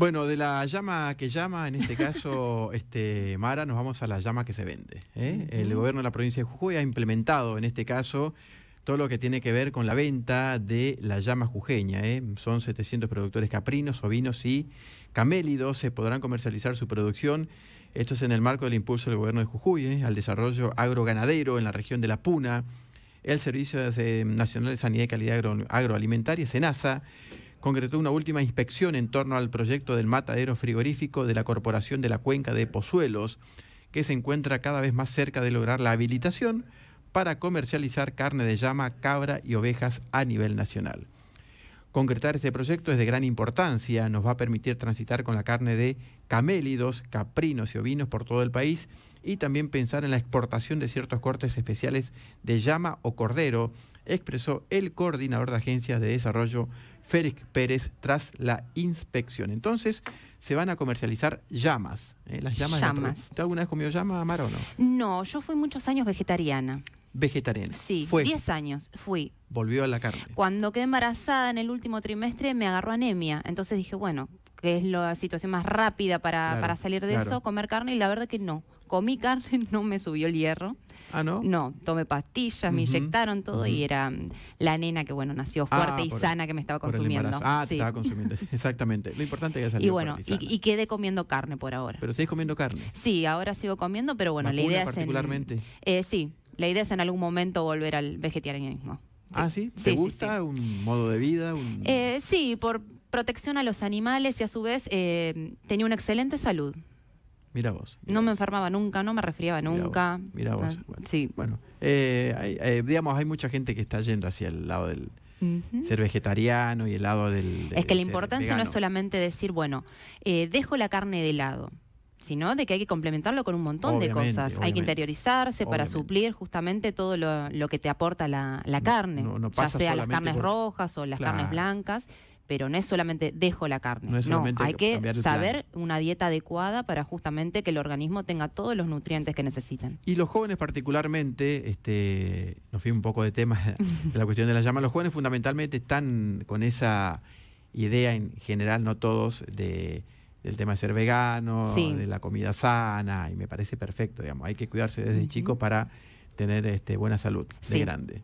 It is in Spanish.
Bueno, de la llama que llama, en este caso, este, Mara, nos vamos a la llama que se vende. ¿eh? El gobierno de la provincia de Jujuy ha implementado, en este caso, todo lo que tiene que ver con la venta de la llama jujeña. ¿eh? Son 700 productores caprinos, ovinos y camélidos. Se podrán comercializar su producción. Esto es en el marco del impulso del gobierno de Jujuy ¿eh? al desarrollo agroganadero en la región de La Puna. El Servicio Nacional de Sanidad y Calidad Agroalimentaria, SENASA, concretó una última inspección en torno al proyecto del matadero frigorífico de la Corporación de la Cuenca de Pozuelos, que se encuentra cada vez más cerca de lograr la habilitación para comercializar carne de llama, cabra y ovejas a nivel nacional. Concretar este proyecto es de gran importancia, nos va a permitir transitar con la carne de camélidos, caprinos y ovinos por todo el país y también pensar en la exportación de ciertos cortes especiales de llama o cordero, expresó el coordinador de agencias de desarrollo Félix Pérez tras la inspección. Entonces, se van a comercializar llamas. ¿eh? Las llamas. llamas. ¿Tú alguna vez comido llama, Amaro, o no? No, yo fui muchos años vegetariana. Vegetariana. Sí, 10 años fui. Volvió a la carne. Cuando quedé embarazada en el último trimestre me agarró anemia. Entonces dije, bueno, que es la situación más rápida para, para salir de eso, comer carne, y la verdad que no. Comí carne, no me subió el hierro. Ah, ¿no? No, tomé pastillas, me inyectaron todo y era mm, la nena que, bueno, nació ah, fuerte y sana que me estaba consumiendo. Ah, sí. estaba consumiendo, exactamente. Lo importante es que Y bueno, y, quedé comiendo carne por ahora. ¿Pero seguís comiendo carne? Sí, ahora sigo comiendo, pero bueno, la idea particularmente? es eh, sí, la idea es en algún momento volver al vegetarianismo. Ah, ¿sí? ¿Te gusta un modo de vida? Eh, sí, por protección a los animales y a su vez eh, tenía una excelente salud. Mira vos. no me enfermaba nunca, no me resfriaba nunca. Mira vos. Ah, bueno, sí. Bueno, eh, hay, digamos, hay mucha gente que está yendo hacia el lado del ser vegetariano y el lado del. es que la importancia no es solamente decir, bueno, eh, dejo la carne de lado sino de que hay que complementarlo con un montón de cosas. Hay que interiorizarse para suplir justamente todo lo, que te aporta la, carne, ya sea las carnes rojas o las carnes blancas pero no es solamente dejo la carne. No, hay que saber una dieta adecuada para justamente que el organismo tenga todos los nutrientes que necesitan. Y los jóvenes particularmente, este, nos fui un poco de tema de la cuestión de la llama, los jóvenes fundamentalmente están con esa idea en general, no todos, de del tema de ser vegano, de la comida sana, y me parece perfecto, digamos, hay que cuidarse desde chico para tener este, buena salud de grande.